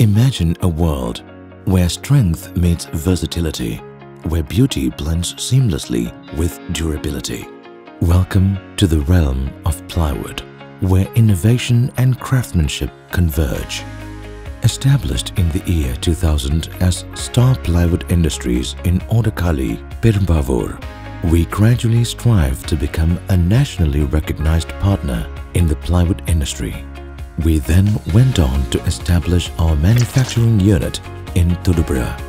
Imagine a world where strength meets versatility, where beauty blends seamlessly with durability. Welcome to the realm of plywood, where innovation and craftsmanship converge. Established in the year 2000 as Star Plywood Industries in Odakali, Perumbavoor, we gradually strive to become a nationally recognized partner in the plywood industry. We then went on to establish our manufacturing unit in Thodupuzha.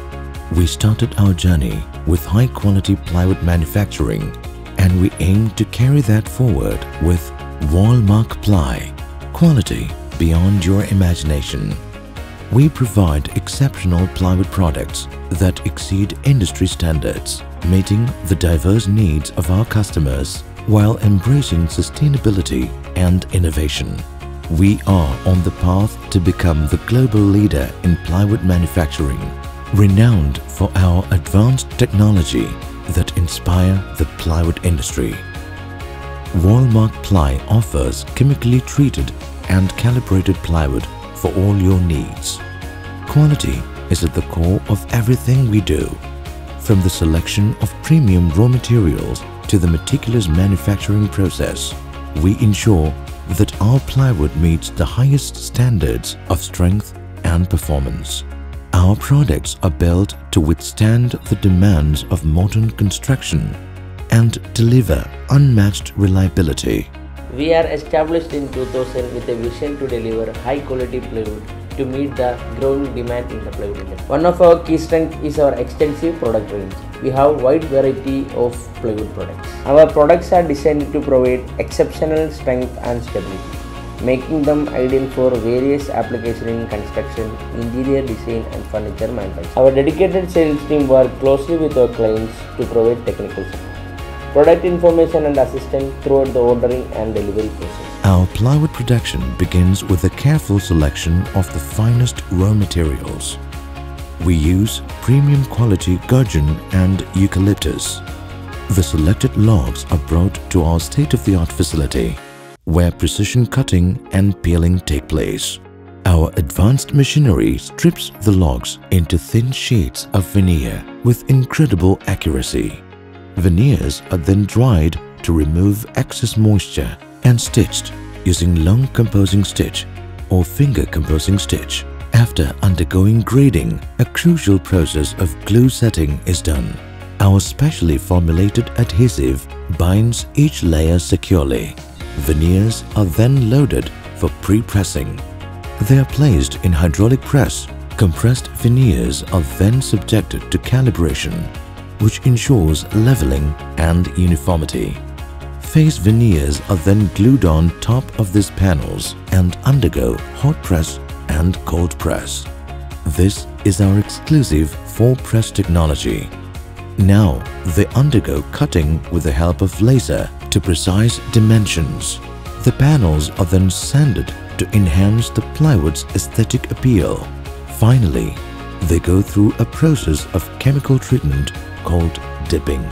We started our journey with high-quality plywood manufacturing and we aim to carry that forward with Wallmark Ply, quality beyond your imagination. We provide exceptional plywood products that exceed industry standards, meeting the diverse needs of our customers while embracing sustainability and innovation. We are on the path to become the global leader in plywood manufacturing, renowned for our advanced technology that inspire the plywood industry. Wallmark Ply offers chemically treated and calibrated plywood for all your needs. Quality is at the core of everything we do, from the selection of premium raw materials to the meticulous manufacturing process. We ensure that our plywood meets the highest standards of strength and performance. Our products are built to withstand the demands of modern construction and deliver unmatched reliability. We are established in 2000 with a vision to deliver high quality plywood to meet the growing demand in the plywood industry. One of our key strengths is our extensive product range. We have wide variety of plywood products. Our products are designed to provide exceptional strength and stability, making them ideal for various applications in construction, interior design and furniture manufacturing. Our dedicated sales team work closely with our clients to provide technical support product information and assistance throughout the ordering and delivery process. Our plywood production begins with a careful selection of the finest raw materials. We use premium quality gurjan and eucalyptus. The selected logs are brought to our state-of-the-art facility where precision cutting and peeling take place. Our advanced machinery strips the logs into thin sheets of veneer with incredible accuracy. Veneers are then dried to remove excess moisture and stitched using long composing stitch or finger composing stitch. After undergoing grading, a crucial process of glue setting is done. Our specially formulated adhesive binds each layer securely. Veneers are then loaded for pre-pressing. They are placed in hydraulic press. Compressed veneers are then subjected to calibration which ensures leveling and uniformity. Face veneers are then glued on top of these panels and undergo hot press and cold press. This is our exclusive four-press technology. Now, they undergo cutting with the help of laser to precise dimensions. The panels are then sanded to enhance the plywood's aesthetic appeal. Finally, they go through a process of chemical treatment called dipping.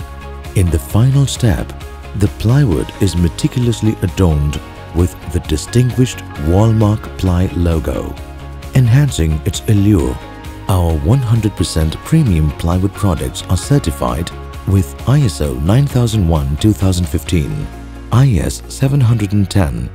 In the final step, the plywood is meticulously adorned with the distinguished Wallmark Ply logo. Enhancing its allure, our 100% premium plywood products are certified with ISO 9001-2015, IS 710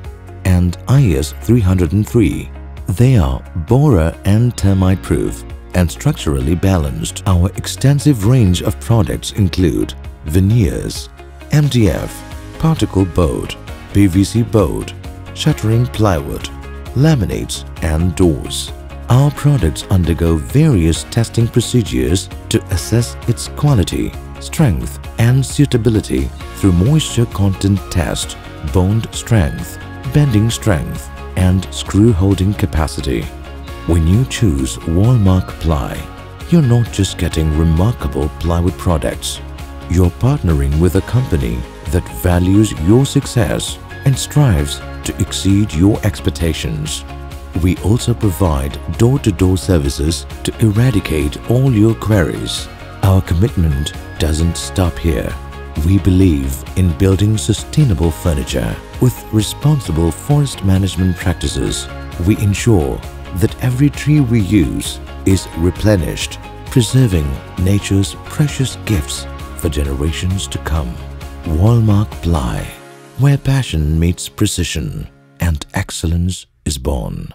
and IS 303. They are borer and termite proof and structurally balanced. Our extensive range of products include veneers, MDF, particle board, PVC board, shuttering plywood, laminates and doors. Our products undergo various testing procedures to assess its quality, strength and suitability through moisture content test, bond strength, bending strength and screw holding capacity. When you choose Wallmark Ply, you're not just getting remarkable plywood products. You're partnering with a company that values your success and strives to exceed your expectations. We also provide door-to-door -door services to eradicate all your queries. Our commitment doesn't stop here. We believe in building sustainable furniture with responsible forest management practices. We ensure that every tree we use is replenished, preserving nature's precious gifts for generations to come. Wallmark Ply, where passion meets precision and excellence is born.